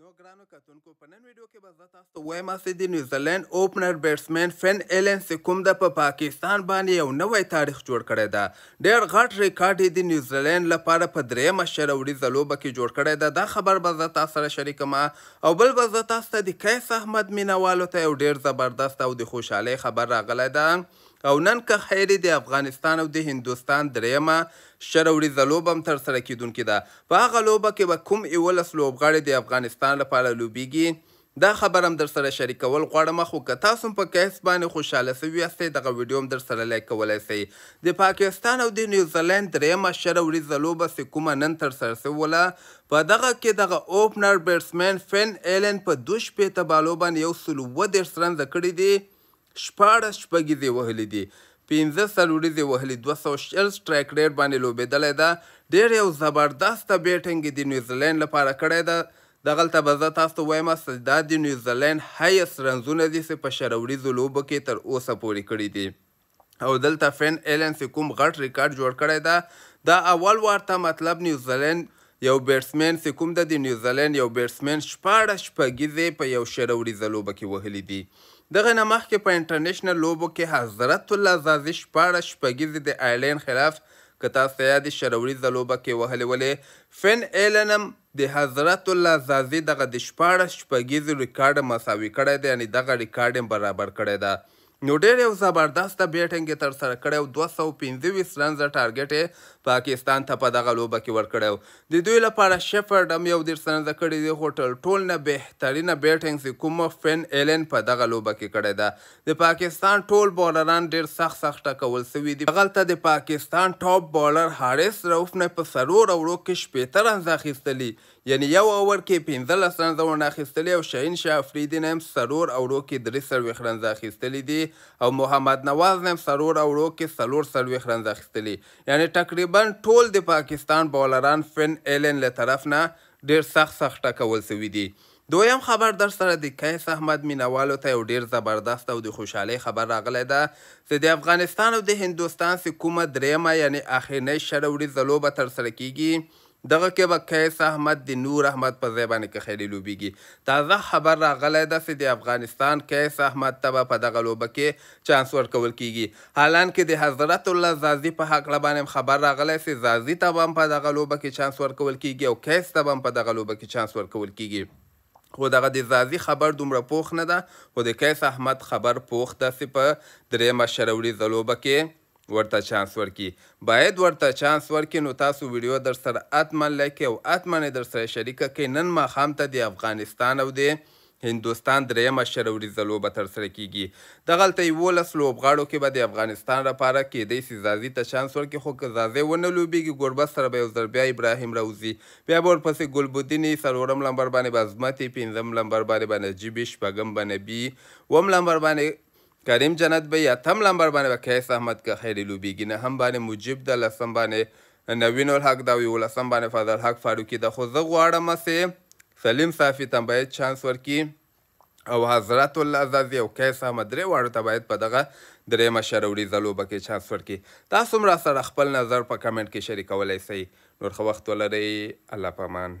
نو ګرانو کتونکو په نن ویډیو کې به زه تاسو ته وایم چې د نیوزیلند اوپنر بیټسمن فن ایلن چې کوم ده په پاکستان باندې یو نوی تاریخ جوړ کړی ده ډیر غټ ریکارډ یې د نیوزیلند لپاره په دریمه شل اوریزه لوبه کې جوړ کړی ده دا خبر به زه تاسو سره شریکوم او بل به زه تاسو ته د قیس احمد مینوالو ته یو ډیر زبردست او د خوشحالۍ خبر راغلی ده او نن که خیرې د افغانستان او د هندوستان درېیمه شل اوریزه لوبه هم ترسره کېدونکې ده، په هغه لوبه کې به کوم یوولس لوبغاړي د افغانستان لپاره لوبېږي، دا خبره هم درسره شریکول غواړم، خو که تاسو هم په کهیس باندې خوشحاله شوي یاستئ دغه ویډیو هم درسره لایک کولای شئ. د پاکستان او د نیوزیلند درېیمه شل اوریزه لوبه چې کومه نن ترسره شوله، په دغه کې دغه اوپنر بیټسمین فین ایلن په دوه شپېته بالو باندې یو سل اووه دېرش رنزه کړي دي، شپاړس شپږیزې وهلي دي، پنځه څلوریزې وهلي، دوه سوه شل سټرایک ریټ باندې لوبیدلی ده، ډیر یو زبردست بیټنګ یې د نیوزیلینډ لپاره کړی ده، دغلته به زه تاسو ته ووایم چې دا د نیوزیلینډ هایست رنزونه دي چې په شل اوریزو لوبو کې تر اوسه پورې کړي دي او دلته فین ایلن چې کوم غټ ریکارډ جوړ کړی ده دا اول وار ته مطلب نیوزیلینډ یو بېټسمېن چې کوم ده، د نیوزیلنډ یو بېټسمېن شپاړس شپږیزې په یو شل اوریزه لوبه کې وهلي دي. دغه نه مخکې په انټرنېشنل لوبو کې حضرت الله ځاځي شپاړس شپږیزې د ایرلېنډ خلاف که تاسو ته یاد وي شل اوریزه لوبه کې وهلې ولې فېن اېلن هم د حضرت الله ځاځي دغه د شپاړس شپږیزو ریکارډ مساوي کړی ده یعنې دغه ریکارډ یې برابر کړی ده. نو ډېر یو زبردست بیټنګ یې ترسره کړی او دوه سوه پنځه ویشت رنزه ټارګټ یې پاکستان ته په دغه لوبه کې ورکړی او د دوی لپاره شیفرډ هم یو دېرش رنزه کړي دي خو تر ټول نه بهترینه بیټنګ چې کومه فین ایلن په دغه لوبه کې کړی ده د پاکستان ټول بولران ډېر سخت سخت ټکول شوي دي دغلته د پاکستان ټاپ بولر حارث روف نه په څلور اوورو کې شپېته رنزه اخیستلي یعنی یو اوور کی پنځلس رنزه ونه اخیستلی او شهین شاه افریدی نه هم څلور اوورو کی دری څلویښت رنزه اخیستلی دی او محمد نواز نه هم څلور اوورو کی څلور څلویښت رنزه اخیستلی یعنی تقریبا ټول د پاکستان بولران فن ایلن له طرف نه ډیر سخت سخت ټکول سوی دی دویم خبر درسره د قیس احمد مینوالو ته یو ډیر زبردست او د خوشحالی خبر راغلی ده څه د افغانستان او د هندوستان څه کومه دریمه یعنی اخرینی شل اوریزه لوبه ترسره کیږی دغه کې به قیس احمد د نور احمد په ځای باندې کښلي لوبیږي. تازه خبر راغلی ده چې د افغانستان قیس احمد ته به په دغه لوبه کې چانس ورکول کیږي. حالانکه د حضرت الله ځاځي په هکله باندې هم خبر راغلی چې ځاځي ته به هم په دغه لوبه کې چانس ورکول کیږي او قیس ته به هم په دغه لوبه کې چانس ورکول کیږي. خو دغه د ځاځي خبر دومره پوخ نه ده خو د قیس احمد خبر پوخ ده چې په دریمه شروریزه لوبه کې ورته چانس ورکړي باید ورته چانس ورکړي نو تاسو ویډیو درسره اتمن لایک کړئ او اتمن یې درسره شریکه کړئ نن ماښام ته د افغانستان او د هندوستان دریمه شروریزه لوبه ترسره کیږي دغلته یوولس لوبغاړو کې به د افغانستان لپاره کیدای شي ځاځي ته چانس ورکړي خو که ځاځی ونه لوبیږي ګوربت سره به یو ځل بیا ابراهیم راوځي بیا به ورپسې ګلبدیني، څلورم لمبر باندې به عظمتي، پنځم لمبر باندې به نجیبي، شپږم به نبي، اووم لمبر باندې کریم جنت به یې، اتم لمبر باندې به قیس احمد کخیري لوبیږي، نهم باندې مجیب ده، لسم باندې نوین الحق ده او یوولسم باندې فضل حق فاروقي ده، خو زه غواړم چې سلیم صافي ته هم باید چانس ورکړي. او حضرت العزازي او قیس احمد درې واړو ته باید په دغه دریمه شروریزه لوبه کې چانس ورکړي تاسو هم راسره خپل نظر په کمنټ کې شریکولی سئ نور ښه وخت ولرئ الله پامان.